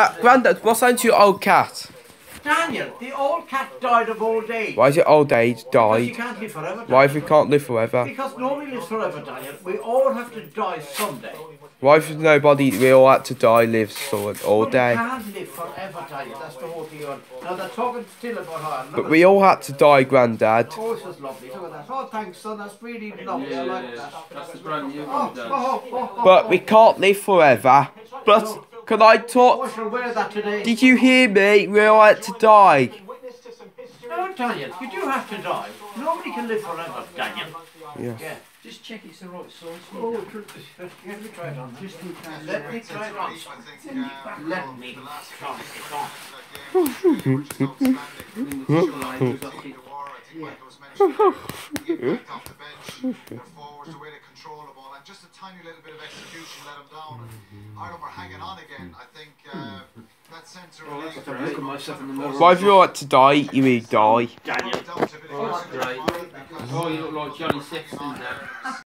Uh, Grandad, what's happened to your old cat? Daniel, the old cat died of old age. Why is it old age Because you died? can't live forever. Why if we can't live forever? Because nobody lives forever, Daniel. We all have to die someday. Why if nobody, we all had to die, lives for all But day? We can't live forever, Daniel. That's the whole thing. Now they're talking still about how. look But we all had to die, Grandad. Oh, this was lovely. Look at that. Oh, thanks, son. That's really lovely. I like yeah, that. that's the brand new Oh, one, oh, oh, oh, oh, But oh. we can't live forever. But can I talk? shall wear that today. Did you hear me? We all had to die. No, Daniel, you do have to die. Nobody can live forever, Daniel. Yeah. Yeah. Just check it's the right size. Oh, tr- let me try it on. Just let me try it on. Let me try it on. Just a tiny little bit of execution let him down. Ireland were hanging on again. I think uh, mm-hmm. that sense of Oh, that's relief. great. Look at myself in the mirror. Why if you all had to die, you will die. Daniel. Down to a bit of Oh, that's great. Oh, you look like Johnny Sexton there.